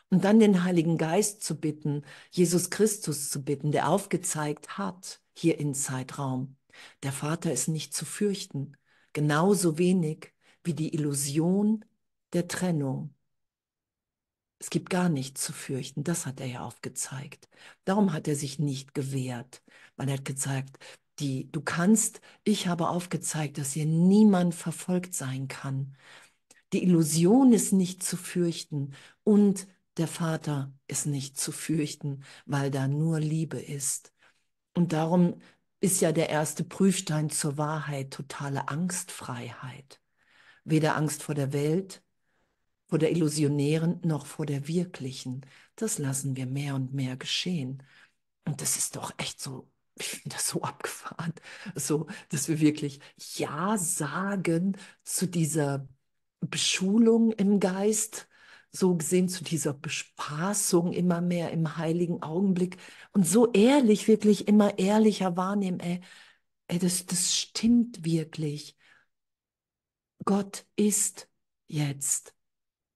Und dann den Heiligen Geist zu bitten, Jesus Christus zu bitten, der aufgezeigt hat, hier in Zeitraum. Der Vater ist nicht zu fürchten, genauso wenig wie die Illusion der Trennung. Es gibt gar nichts zu fürchten, das hat er ja aufgezeigt. Darum hat er sich nicht gewehrt, er hat gezeigt, die, du kannst, ich habe aufgezeigt, dass hier niemand verfolgt sein kann. Die Illusion ist nicht zu fürchten und der Vater ist nicht zu fürchten, weil da nur Liebe ist. Und darum ist ja der erste Prüfstein zur Wahrheit totale Angstfreiheit. Weder Angst vor der Welt, vor der illusionären, noch vor der wirklichen. Das lassen wir mehr und mehr geschehen. Und das ist doch echt so, ich finde das so abgefahren, so, dass wir wirklich Ja sagen zu dieser Beschulung im Geist, so gesehen zu dieser Bespaßung immer mehr im heiligen Augenblick und so ehrlich, wirklich immer ehrlicher wahrnehmen, ey, ey das, das stimmt wirklich. Gott ist jetzt,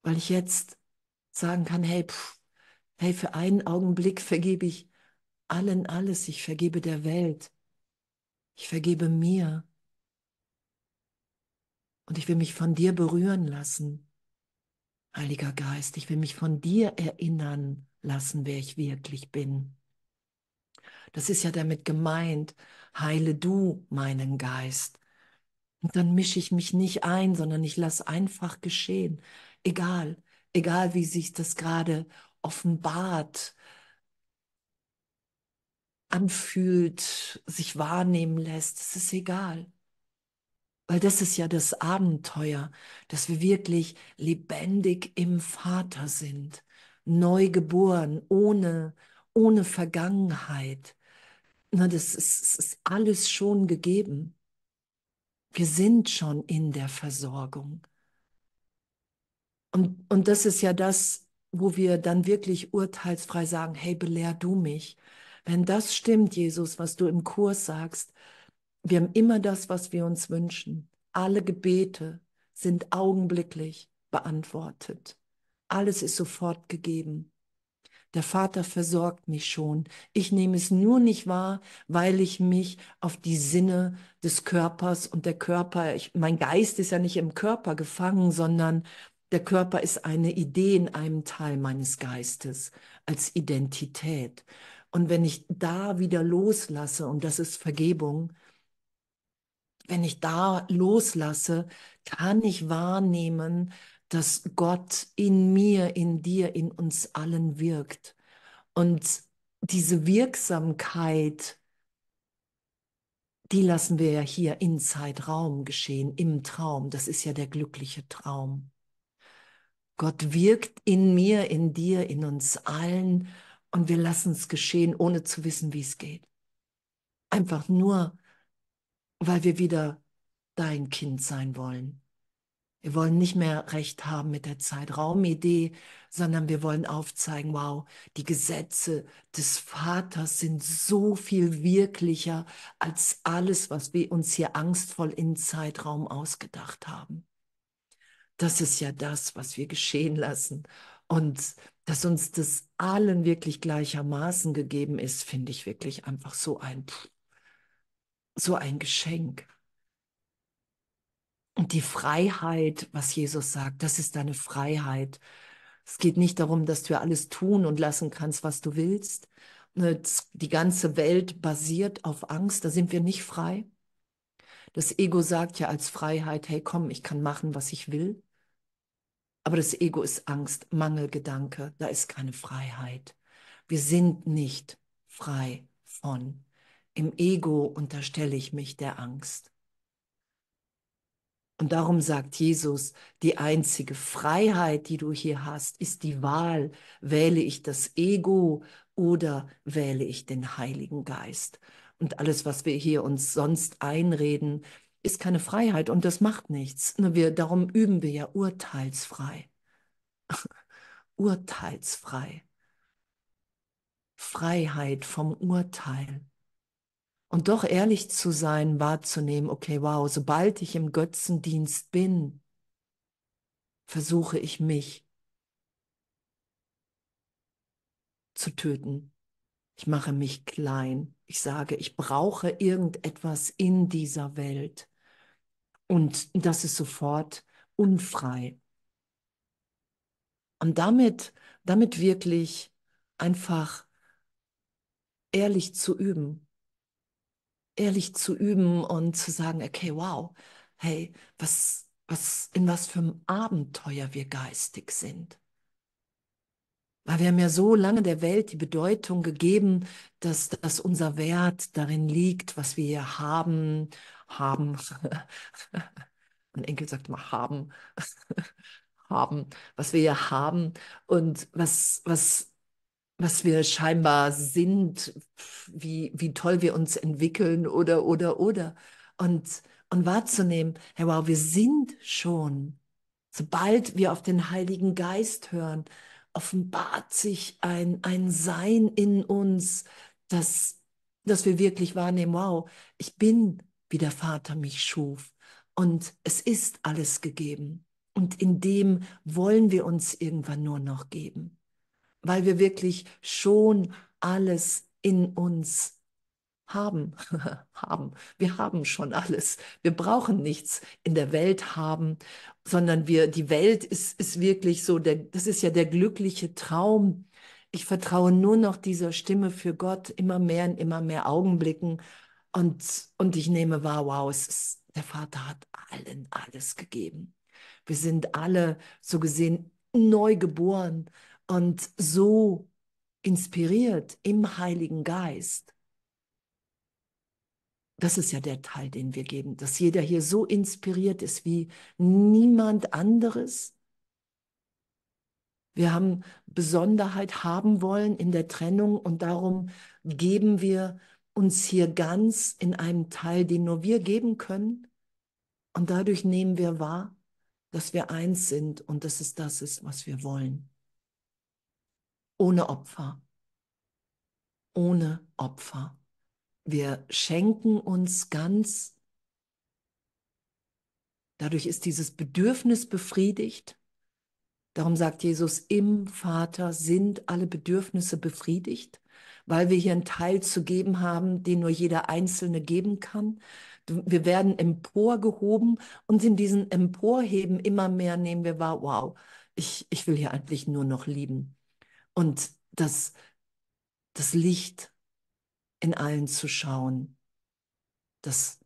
weil ich jetzt sagen kann, hey, pff, hey, für einen Augenblick vergebe ich allen alles, ich vergebe der Welt, ich vergebe mir und ich will mich von dir berühren lassen. Heiliger Geist, ich will mich von dir erinnern lassen, wer ich wirklich bin. Das ist ja damit gemeint, heile du meinen Geist. Und dann mische ich mich nicht ein, sondern ich lasse einfach geschehen. Egal, egal wie sich das gerade offenbart, anfühlt, sich wahrnehmen lässt, es ist egal. Weil das ist ja das Abenteuer, dass wir wirklich lebendig im Vater sind, neu geboren, ohne, ohne Vergangenheit. Na, das ist, das ist alles schon gegeben. Wir sind schon in der Versorgung. Und, und das ist ja das, wo wir dann wirklich urteilsfrei sagen, hey, belehr du mich. Wenn das stimmt, Jesus, was du im Kurs sagst, wir haben immer das, was wir uns wünschen. Alle Gebete sind augenblicklich beantwortet. Alles ist sofort gegeben. Der Vater versorgt mich schon. Ich nehme es nur nicht wahr, weil ich mich auf die Sinne des Körpers und der Körper, ich, mein Geist ist ja nicht im Körper gefangen, sondern der Körper ist eine Idee in einem Teil meines Geistes als Identität. Und wenn ich da wieder loslasse, und das ist Vergebung, wenn ich da loslasse, kann ich wahrnehmen, dass Gott in mir, in dir, in uns allen wirkt. Und diese Wirksamkeit, die lassen wir ja hier in Zeitraum geschehen, im Traum. Das ist ja der glückliche Traum. Gott wirkt in mir, in dir, in uns allen und wir lassen es geschehen, ohne zu wissen, wie es geht. Einfach nur weil wir wieder dein Kind sein wollen. Wir wollen nicht mehr recht haben mit der Zeitraumidee, sondern wir wollen aufzeigen, wow, die Gesetze des Vaters sind so viel wirklicher als alles, was wir uns hier angstvoll in Zeitraum ausgedacht haben. Das ist ja das, was wir geschehen lassen. Und dass uns das allen wirklich gleichermaßen gegeben ist, finde ich wirklich einfach so ein, so ein Geschenk. Und die Freiheit, was Jesus sagt, das ist deine Freiheit. Es geht nicht darum, dass du alles tun und lassen kannst, was du willst. Ne, die ganze Welt basiert auf Angst, da sind wir nicht frei. Das Ego sagt ja als Freiheit, hey komm, ich kann machen, was ich will. Aber das Ego ist Angst, Mangelgedanke, da ist keine Freiheit. Wir sind nicht frei von. Im Ego unterstelle ich mich der Angst. Und darum sagt Jesus, die einzige Freiheit, die du hier hast, ist die Wahl. Wähle ich das Ego oder wähle ich den Heiligen Geist? Und alles, was wir hier uns sonst einreden, ist keine Freiheit und das macht nichts. Nur wir, darum üben wir ja urteilsfrei. urteilsfrei. Freiheit vom Urteil. Und doch ehrlich zu sein, wahrzunehmen, okay, wow, sobald ich im Götzendienst bin, versuche ich mich zu töten. Ich mache mich klein. Ich sage, ich brauche irgendetwas in dieser Welt. Und das ist sofort unfrei. Und damit, damit wirklich einfach ehrlich zu üben ehrlich zu üben und zu sagen, okay, wow, hey, was, was, in was für einem Abenteuer wir geistig sind. Weil wir haben ja so lange der Welt die Bedeutung gegeben, dass, dass unser Wert darin liegt, was wir hier haben, haben. Mein Enkel sagt mal haben, haben, was wir hier haben und was, was was wir scheinbar sind, wie, wie toll wir uns entwickeln oder, oder, oder. Und, und wahrzunehmen, hey, wow, wir sind schon. Sobald wir auf den Heiligen Geist hören, offenbart sich ein, ein Sein in uns, das, dass wir wirklich wahrnehmen, wow, ich bin, wie der Vater mich schuf. Und es ist alles gegeben. Und in dem wollen wir uns irgendwann nur noch geben weil wir wirklich schon alles in uns haben, haben. Wir haben schon alles. Wir brauchen nichts in der Welt haben, sondern wir, die Welt ist, ist wirklich so, der, das ist ja der glückliche Traum. Ich vertraue nur noch dieser Stimme für Gott immer mehr in immer mehr Augenblicken und, und ich nehme wahr, wow, ist, der Vater hat allen alles gegeben. Wir sind alle so gesehen neu geboren und so inspiriert im Heiligen Geist. Das ist ja der Teil, den wir geben, dass jeder hier so inspiriert ist wie niemand anderes. Wir haben Besonderheit haben wollen in der Trennung und darum geben wir uns hier ganz in einem Teil, den nur wir geben können. Und dadurch nehmen wir wahr, dass wir eins sind und dass es das ist, was wir wollen ohne Opfer. Ohne Opfer. Wir schenken uns ganz. Dadurch ist dieses Bedürfnis befriedigt. Darum sagt Jesus, im Vater sind alle Bedürfnisse befriedigt, weil wir hier einen Teil zu geben haben, den nur jeder Einzelne geben kann. Wir werden emporgehoben und in diesem Emporheben immer mehr nehmen wir wahr, wow, ich, ich will hier eigentlich nur noch lieben und das, das Licht in allen zu schauen, das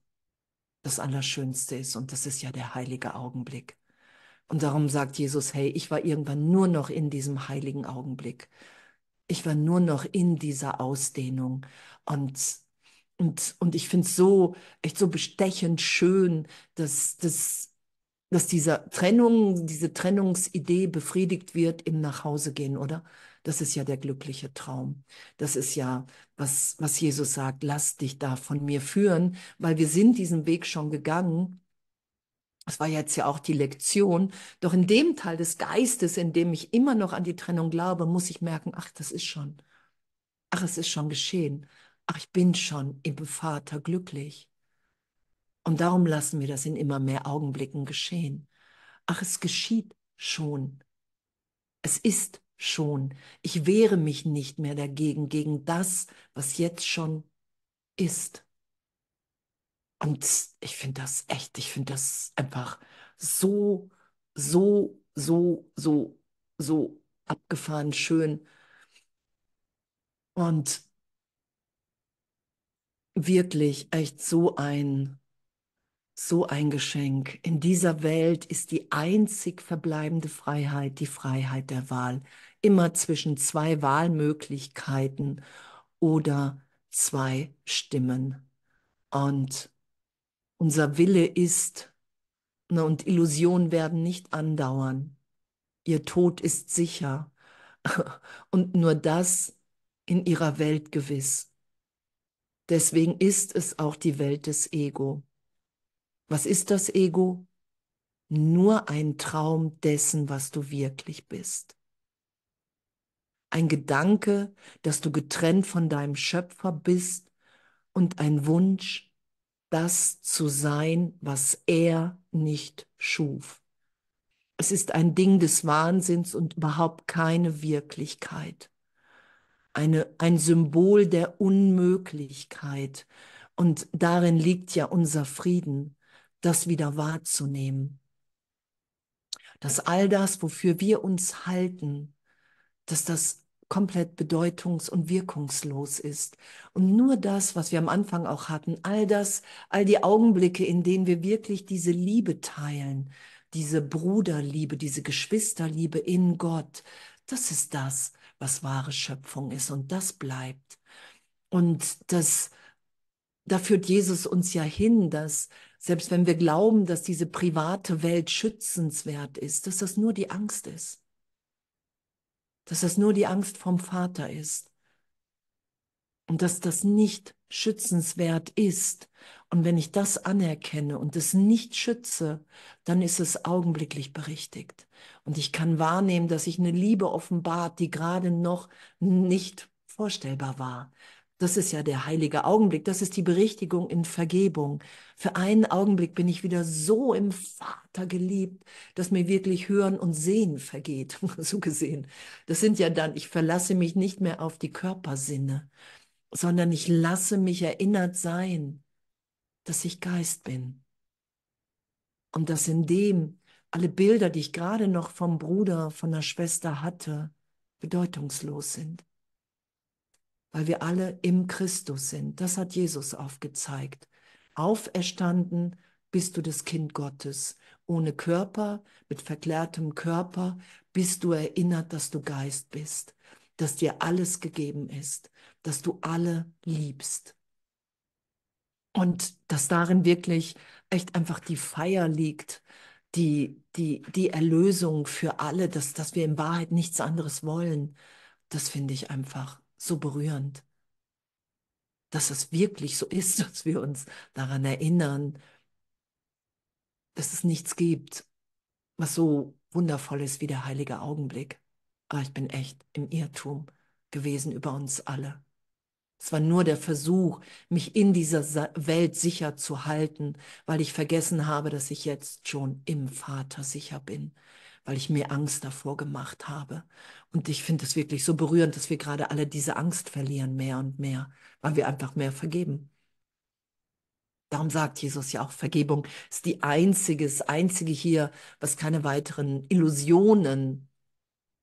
das Allerschönste ist. Und das ist ja der heilige Augenblick. Und darum sagt Jesus, hey, ich war irgendwann nur noch in diesem heiligen Augenblick. Ich war nur noch in dieser Ausdehnung. Und, und, und ich finde es so, echt so bestechend schön, dass, dass dass diese Trennung, diese Trennungsidee befriedigt wird im Nachhausegehen, oder? Das ist ja der glückliche Traum. Das ist ja, was, was Jesus sagt, lass dich da von mir führen, weil wir sind diesen Weg schon gegangen. Das war jetzt ja auch die Lektion. Doch in dem Teil des Geistes, in dem ich immer noch an die Trennung glaube, muss ich merken, ach, das ist schon. Ach, es ist schon geschehen. Ach, ich bin schon im Vater glücklich. Und darum lassen wir das in immer mehr Augenblicken geschehen. Ach, es geschieht schon. Es ist schon. Ich wehre mich nicht mehr dagegen, gegen das, was jetzt schon ist. Und ich finde das echt, ich finde das einfach so, so, so, so, so abgefahren schön. Und wirklich echt so ein, so ein Geschenk. In dieser Welt ist die einzig verbleibende Freiheit die Freiheit der Wahl. Immer zwischen zwei Wahlmöglichkeiten oder zwei Stimmen. Und unser Wille ist, ne, und Illusionen werden nicht andauern. Ihr Tod ist sicher. und nur das in ihrer Welt gewiss. Deswegen ist es auch die Welt des Ego. Was ist das Ego? Nur ein Traum dessen, was du wirklich bist. Ein Gedanke, dass du getrennt von deinem Schöpfer bist und ein Wunsch, das zu sein, was er nicht schuf. Es ist ein Ding des Wahnsinns und überhaupt keine Wirklichkeit. Eine, ein Symbol der Unmöglichkeit. Und darin liegt ja unser Frieden, das wieder wahrzunehmen. Dass all das, wofür wir uns halten, dass das komplett bedeutungs- und wirkungslos ist. Und nur das, was wir am Anfang auch hatten, all das, all die Augenblicke, in denen wir wirklich diese Liebe teilen, diese Bruderliebe, diese Geschwisterliebe in Gott, das ist das, was wahre Schöpfung ist und das bleibt. Und das, da führt Jesus uns ja hin, dass selbst wenn wir glauben, dass diese private Welt schützenswert ist, dass das nur die Angst ist dass das nur die Angst vom Vater ist und dass das nicht schützenswert ist. Und wenn ich das anerkenne und es nicht schütze, dann ist es augenblicklich berichtigt. Und ich kann wahrnehmen, dass sich eine Liebe offenbart, die gerade noch nicht vorstellbar war. Das ist ja der heilige Augenblick. Das ist die Berichtigung in Vergebung. Für einen Augenblick bin ich wieder so im Vater geliebt, dass mir wirklich Hören und Sehen vergeht. so gesehen. Das sind ja dann, ich verlasse mich nicht mehr auf die Körpersinne, sondern ich lasse mich erinnert sein, dass ich Geist bin. Und dass in dem alle Bilder, die ich gerade noch vom Bruder, von der Schwester hatte, bedeutungslos sind weil wir alle im Christus sind. Das hat Jesus aufgezeigt. Auferstanden bist du das Kind Gottes. Ohne Körper, mit verklärtem Körper, bist du erinnert, dass du Geist bist, dass dir alles gegeben ist, dass du alle liebst. Und dass darin wirklich echt einfach die Feier liegt, die, die, die Erlösung für alle, dass, dass wir in Wahrheit nichts anderes wollen. Das finde ich einfach so berührend, dass es wirklich so ist, dass wir uns daran erinnern, dass es nichts gibt, was so wundervoll ist wie der heilige Augenblick. Aber ich bin echt im Irrtum gewesen über uns alle. Es war nur der Versuch, mich in dieser Welt sicher zu halten, weil ich vergessen habe, dass ich jetzt schon im Vater sicher bin weil ich mir Angst davor gemacht habe. Und ich finde es wirklich so berührend, dass wir gerade alle diese Angst verlieren, mehr und mehr, weil wir einfach mehr vergeben. Darum sagt Jesus ja auch, Vergebung ist die einzige, das einzige hier, was keine weiteren Illusionen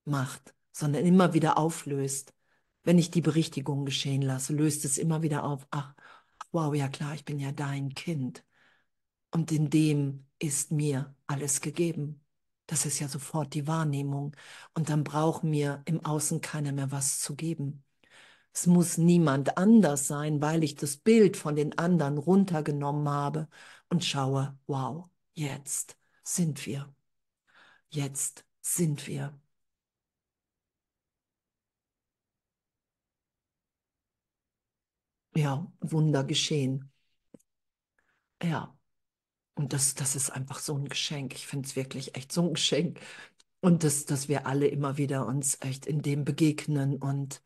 macht, sondern immer wieder auflöst. Wenn ich die Berichtigung geschehen lasse, löst es immer wieder auf. Ach, wow, ja klar, ich bin ja dein Kind. Und in dem ist mir alles gegeben. Das ist ja sofort die Wahrnehmung. Und dann braucht mir im Außen keiner mehr was zu geben. Es muss niemand anders sein, weil ich das Bild von den anderen runtergenommen habe und schaue, wow, jetzt sind wir. Jetzt sind wir. Ja, Wunder geschehen. Ja. Und das, das ist einfach so ein Geschenk. Ich finde es wirklich echt so ein Geschenk. Und dass, dass wir alle immer wieder uns echt in dem begegnen und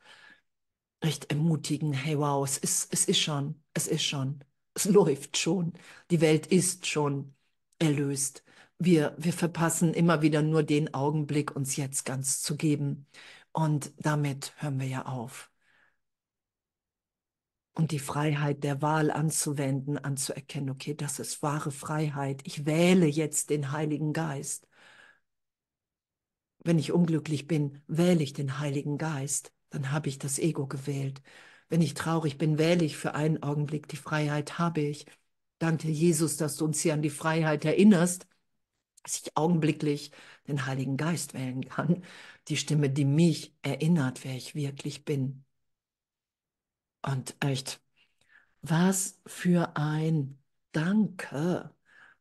echt ermutigen, hey wow, es ist, es ist schon, es ist schon, es läuft schon. Die Welt ist schon erlöst. Wir, wir verpassen immer wieder nur den Augenblick, uns jetzt ganz zu geben. Und damit hören wir ja auf. Und die Freiheit der Wahl anzuwenden, anzuerkennen, okay, das ist wahre Freiheit. Ich wähle jetzt den Heiligen Geist. Wenn ich unglücklich bin, wähle ich den Heiligen Geist. Dann habe ich das Ego gewählt. Wenn ich traurig bin, wähle ich für einen Augenblick die Freiheit, habe ich. Danke, Jesus, dass du uns hier an die Freiheit erinnerst, dass ich augenblicklich den Heiligen Geist wählen kann. Die Stimme, die mich erinnert, wer ich wirklich bin. Und echt, was für ein Danke.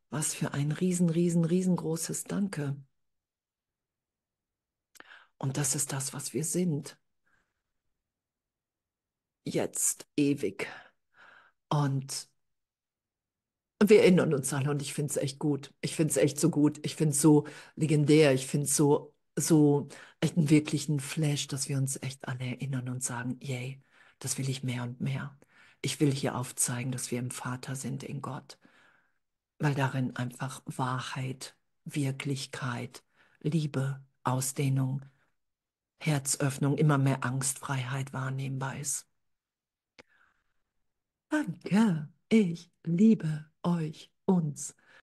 Was für ein riesen, riesen, riesengroßes Danke. Und das ist das, was wir sind. Jetzt ewig. Und wir erinnern uns alle und ich finde es echt gut. Ich finde es echt so gut. Ich finde es so legendär. Ich finde es so, so echt einen wirklichen Flash, dass wir uns echt alle erinnern und sagen, yay, das will ich mehr und mehr. Ich will hier aufzeigen, dass wir im Vater sind in Gott, weil darin einfach Wahrheit, Wirklichkeit, Liebe, Ausdehnung, Herzöffnung, immer mehr Angstfreiheit wahrnehmbar ist. Danke, ich liebe euch, uns.